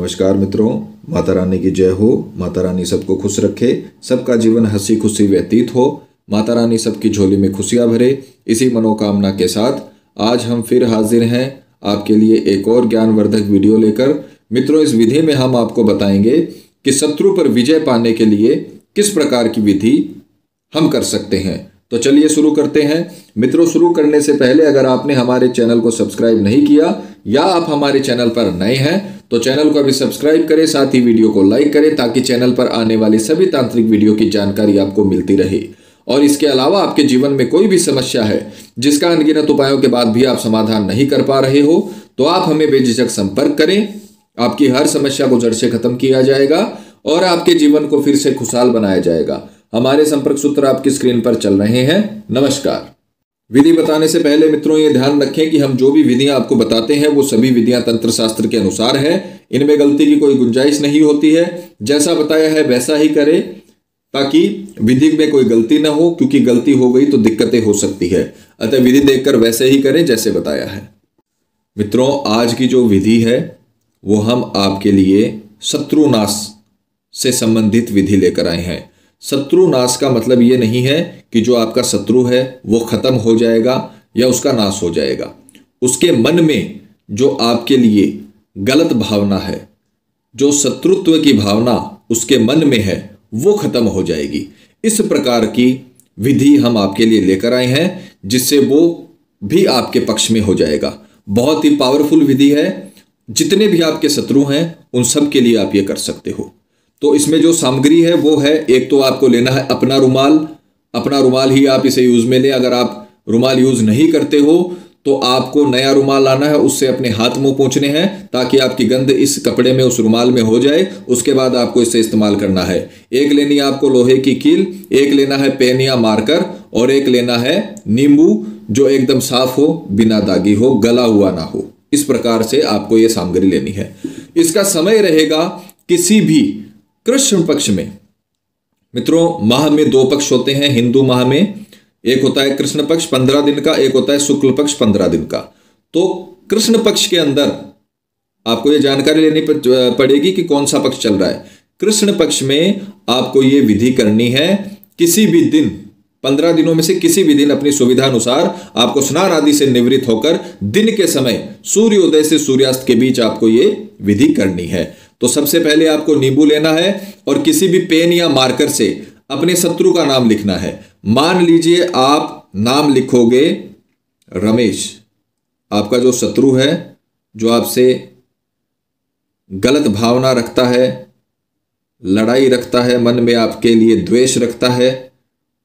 नमस्कार मित्रों, माता रानी की जय हो। माता रानी सबको खुश रखे, सबका जीवन हँसी खुशी व्यतीत हो। माता रानी सबकी झोली में खुशियाँ भरे, इसी मनोकामना के साथ आज हम फिर हाजिर हैं आपके लिए एक और ज्ञानवर्धक वीडियो लेकर। मित्रों, इस विधि में हम आपको बताएँगे कि शत्रु पर विजय पाने के लिए किस प्रकार की विधि हम कर सकते हैं। तो चलिए शुरू करते हैं। मित्रों, शुरू करने से पहले अगर आपने हमारे चैनल को सब्सक्राइब नहीं किया या आप हमारे चैनल पर नए हैं तो चैनल को अभी सब्सक्राइब करें, साथ ही वीडियो को लाइक करें ताकि चैनल पर आने वाली सभी तांत्रिक वीडियो की जानकारी आपको मिलती रहे। और इसके अलावा आपके जीवन में कोई भी समस्या है, जिसका अनगिनत उपायों के बाद भी आप समाधान नहीं कर पा रहे हो तो आप हमें बेझिझक संपर्क करें। आपकी हर समस्या को जड़ से खत्म किया जाएगा और आपके जीवन को फिर से खुशहाल बनाया जाएगा। हमारे संपर्क सूत्र आपकी स्क्रीन पर चल रहे हैं। नमस्कार। विधि बताने से पहले मित्रों, ये ध्यान रखें कि हम जो भी विधियाँ आपको बताते हैं, वो सभी विधियाँ तंत्र शास्त्र के अनुसार है। इनमें गलती की कोई गुंजाइश नहीं होती है। जैसा बताया है, वैसा ही करें, ताकि विधि में कोई गलती ना हो, क्योंकि गलती हो गई तो दिक्कतें हो सकती है। अतः विधि देखकर वैसे ही करें, जैसे बताया है। मित्रों, आज की जो विधि है, वो हम आपके लिए शत्रुनाश से संबंधित विधि लेकर आए हैं। शत्रुनाश का मतलब ये नहीं है कि जो आपका शत्रु है, वो खत्म हो जाएगा या उसका नाश हो जाएगा। उसके मन में जो आपके लिए गलत भावना है, जो शत्रुत्व की भावना उसके मन में है, वो खत्म हो जाएगी। इस प्रकार की विधि हम आपके लिए लेकर आए हैं, जिससे वो भी आपके पक्ष में हो जाएगा। बहुत ही पावरफुल विधि है। जितने भी आपके शत्रु हैं, उन सब के लिए आप ये कर सकते हो। तो इसमें जो सामग्री है, वो है, एक तो आपको लेना है अपना रुमाल। अपना रुमाल ही आप इसे यूज़ में लें। अगर आप रुमाल यूज़ नहीं करते हो तो आपको नया रुमाल लाना है, उससे अपने हाथ मुँह पोंछने हैं, ताकि आपकी गंध इस कपड़े में, उस रुमाल में हो जाए। उसके बाद आपको इसे इस्तेमाल करना है। एक लेनी है आपको लोहे की कील, एक लेना है पेन या मार्कर, और एक लेना है नींबू, जो एकदम साफ़ हो, बिना दागी हो, गला हुआ ना हो। इस प्रकार से आपको ये सामग्री लेनी है। इसका समय रहेगा किसी भी कृष्ण पक्ष में। मित्रों, माह में दो पक्ष होते हैं, हिंदू माह में एक होता है कृष्ण पक्ष पंद्रह दिन का, एक होता है शुक्ल पक्ष पंद्रह दिन का। तो कृष्ण पक्ष के अंदर आपको यह जानकारी लेनी पड़ेगी कि कौन सा पक्ष चल रहा है। कृष्ण पक्ष में आपको ये विधि करनी है, किसी भी दिन, पंद्रह दिनों में से किसी भी दिन अपनी सुविधा अनुसार आपको स्नान आदि से निवृत्त होकर दिन के समय सूर्योदय से सूर्यास्त के बीच आपको ये विधि करनी है। तो सबसे पहले आपको नींबू लेना है और किसी भी पेन या मार्कर से अपने शत्रु का नाम लिखना है। मान लीजिए आप नाम लिखोगे रमेश। आपका जो शत्रु है, जो आपसे गलत भावना रखता है, लड़ाई रखता है, मन में आपके लिए द्वेष रखता है,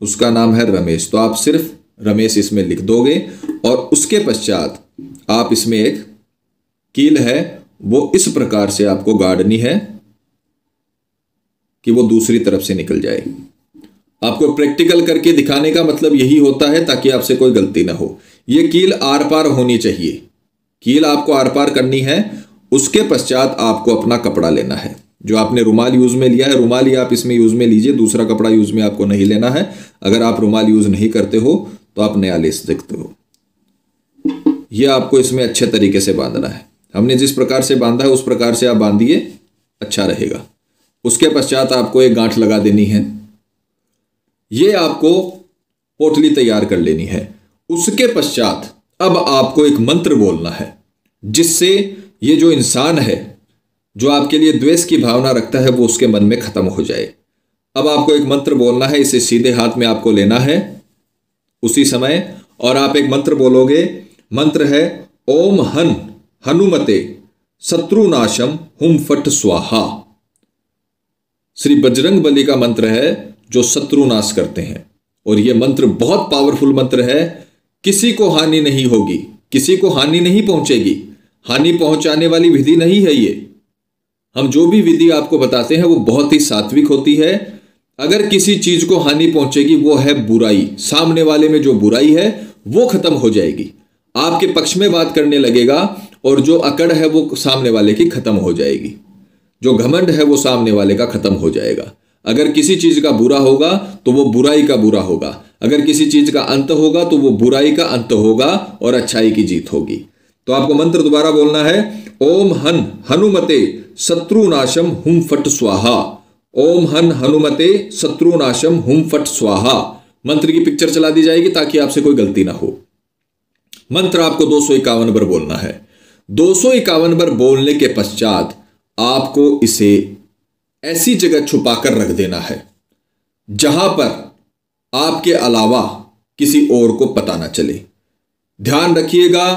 उसका नाम है रमेश। तो आप सिर्फ़ रमेश इसमें लिख दोगे और उसके पश्चात आप इसमें एक कील है वो इस प्रकार से आपको गाड़नी है कि वो दूसरी तरफ़ से निकल जाए। आपको प्रैक्टिकल करके दिखाने का मतलब यही होता है ताकि आपसे कोई गलती ना हो। ये कील आर पार होनी चाहिए। कील आपको आर पार करनी है, उसके पश्चात आपको अपना कपड़ा लेना है। जो आपने रुमाल यूज़ में लिया है, रुमाल ही आप इसमें यूज़ में लीजिए, दूसरा कपड़ा यूज़ में आपको नहीं लेना है। अगर आप रुमाल यूज़ नहीं करते हो तो आप नया ले सकते हो। यह आपको इसमें अच्छे तरीके से बांधना है। हमने जिस प्रकार से बांधा है, उस प्रकार से आप बांधिए अच्छा रहेगा। उसके पश्चात आपको एक गांठ लगा देनी है। ये आपको पोटली तैयार कर लेनी है। उसके पश्चात अब आपको एक मंत्र बोलना है, जिससे ये जो इंसान है, जो आपके लिए द्वेष की भावना रखता है, वो उसके मन में खत्म हो जाए। अब आपको एक मंत्र बोलना है, इसे सीधे हाथ में आपको लेना है, उसी समय, और आप एक मंत्र बोलोगे, मंत्र है, ओम हन। हनुमते शत्रुनाशम हुम फट स्वाहा। श्री बजरंग बली का मंत्र है जो शत्रुनाश करते हैं। और यह मंत्र बहुत पावरफुल मंत्र है। किसी को हानि नहीं होगी, किसी को हानि नहीं पहुंचेगी। हानि पहुँचाने वाली विधि नहीं है ये। हम जो भी विधि आपको बताते हैं वो बहुत ही सात्विक होती है। अगर किसी चीज़ को हानि पहुंचेगी, वो है बुराई। सामने वाले में जो बुराई है, वो खत्म हो जाएगी। आपके पक्ष में बात करने लगेगा और जो अकड़ है वो सामने वाले की खत्म हो जाएगी। जो घमंड है वो सामने वाले का खत्म हो जाएगा। अगर किसी चीज़ का बुरा होगा तो वो बुराई का बुरा होगा। अगर किसी चीज़ का अंत होगा तो वो बुराई का अंत होगा और अच्छाई की जीत होगी। तो आपको मंत्र दोबारा बोलना है, ओम हन हनुमते शत्रुनाशम हुम फट स्वाहा। ओम हन हनुमते शत्रुनाशम हुम फट स्वाहा। मंत्र की पिक्चर चला दी जाएगी ताकि आपसे कोई गलती ना हो। मंत्र आपको दो सौ इक्यावन बार बोलना है। दो सौ इक्यावन बार बोलने के पश्चात आपको इसे ऐसी जगह छुपाकर रख देना है, जहाँ पर आपके अलावा किसी और को पता ना चले। ध्यान रखिएगा,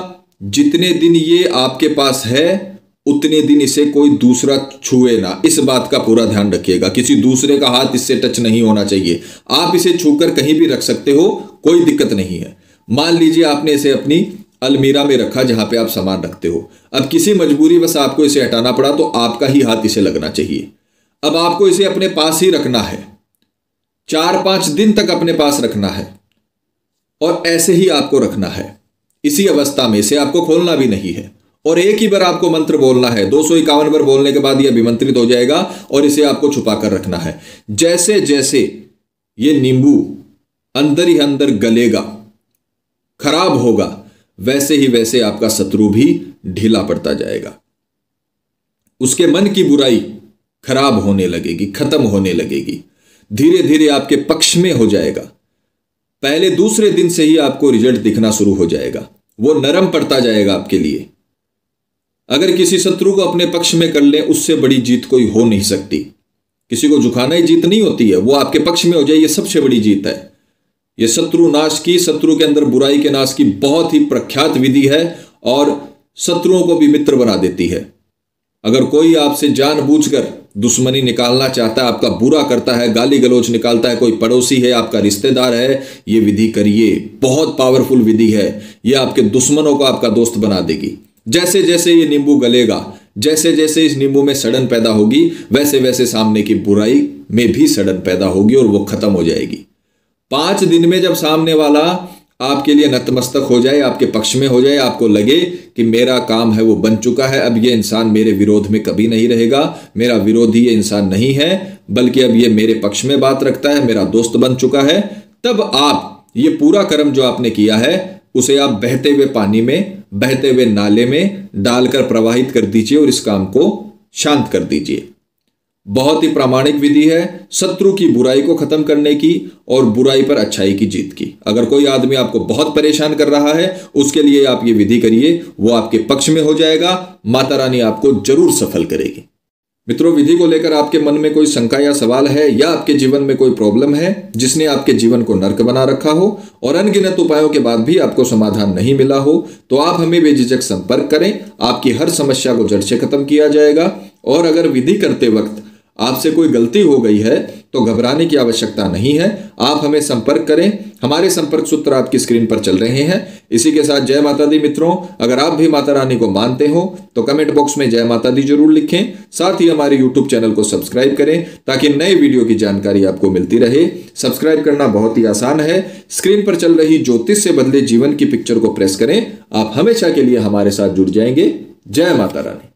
जितने दिन ये आपके पास है, उतने दिन इसे कोई दूसरा छुए ना। इस बात का पूरा ध्यान रखिएगा, किसी दूसरे का हाथ इससे टच नहीं होना चाहिए। आप इसे छूकर कहीं भी रख सकते हो, कोई दिक्कत नहीं है। मान लीजिए आपने इसे अपनी अलमीरा में रखा जहाँ पे आप सामान रखते हो। अब किसी मजबूरी बस आपको इसे हटाना पड़ा तो आपका ही हाथ इसे लगना चाहिए। अब आपको इसे अपने पास ही रखना है। चार पाँच दिन तक अपने पास रखना है। और ऐसे ही आपको रखना है। इसी अवस्था में इसे आपको खोलना भी नहीं है। और एक ही बार आपको मंत्र बोलना है। दो सौ इक्यावन बार बोलने के बाद यह अभिमंत्रित हो जाएगा और इसे आपको छुपा कर रखना है। जैसे जैसे ये नींबू अंदर ही अंदर गलेगा, खराब होगा वैसे ही वैसे आपका शत्रु भी ढीला पड़ता जाएगा। उसके मन की बुराई खराब होने लगेगी, खत्म होने लगेगी। धीरे धीरे आपके पक्ष में हो जाएगा। पहले दूसरे दिन से ही आपको रिज़ल्ट दिखना शुरू हो जाएगा। वो नरम पड़ता जाएगा आपके लिए। अगर किसी शत्रु को अपने पक्ष में कर ले, उससे बड़ी जीत कोई हो नहीं सकती। किसी को झुकाना ही जीत नहीं होती है। वो आपके पक्ष में हो जाए, ये सबसे बड़ी जीत है। ये शत्रु नाश की, शत्रु के अंदर बुराई के नाश की बहुत ही प्रख्यात विधि है और शत्रुओं को भी मित्र बना देती है। अगर कोई आपसे जानबूझकर दुश्मनी निकालना चाहता है, आपका बुरा करता है गाली गलोच निकालता है, कोई पड़ोसी है, आपका रिश्तेदार है, ये विधि करिए। बहुत पावरफुल विधि है। ये आपके दुश्मनों को आपका दोस्त बना देगी। जैसे जैसे ये नींबू गलेगा जैसे जैसे इस नींबू में सड़न पैदा होगी वैसे वैसे सामने की बुराई में भी सड़न पैदा होगी और वो खत्म हो जाएगी। पाँच दिन में जब सामने वाला आपके लिए नतमस्तक हो जाए, आपके पक्ष में हो जाए, आपको लगे कि मेरा काम है, वो बन चुका है, अब ये इंसान मेरे विरोध में कभी नहीं रहेगा। मेरा विरोधी ये इंसान नहीं है, बल्कि अब ये मेरे पक्ष में बात रखता है, मेरा दोस्त बन चुका है। तब आप, ये पूरा कर्म जो आपने किया है, उसे आप बहते हुए पानी में, बहते हुए नाले में डालकर प्रवाहित कर दीजिए और इस काम को शांत कर दीजिए। बहुत ही प्रामाणिक विधि है शत्रु की बुराई को खत्म करने की और बुराई पर अच्छाई की जीत की। अगर कोई आदमी आपको बहुत परेशान कर रहा है, उसके लिए आप ये विधि करिए, वो आपके पक्ष में हो जाएगा, माता रानी आपको ज़रूर सफल करेगी। मित्रों, विधि को लेकर आपके मन में कोई शंका या सवाल है या आपके जीवन में कोई प्रॉब्लम है, जिसने आपके जीवन को नर्क बना रखा हो और अनगिनत उपायों के बाद भी आपको समाधान नहीं मिला हो तो आप हमें बेझिझक संपर्क करें, आपकी हर समस्या को जड़ से खत्म किया जाएगा और अगर विधि करते वक्त आपसे कोई गलती हो गई है तो घबराने की आवश्यकता नहीं है। आप हमें संपर्क करें। हमारे संपर्क सूत्र आपकी स्क्रीन पर चल रहे हैं। इसी के साथ जय माता दी मित्रों, अगर आप भी माता रानी को मानते हो तो कमेंट बॉक्स में जय माता दी ज़रूर लिखें। साथ ही हमारे यूट्यूब चैनल को सब्सक्राइब करें, ताकि नए वीडियो की जानकारी आपको मिलती रहे। सब्सक्राइब करना बहुत ही आसान है। स्क्रीन पर चल रही ज्योतिष से बदले जीवन की पिक्चर को प्रेस करें। आप हमेशा के लिए हमारे साथ जुड़ जाएँगे। जय माता रानी।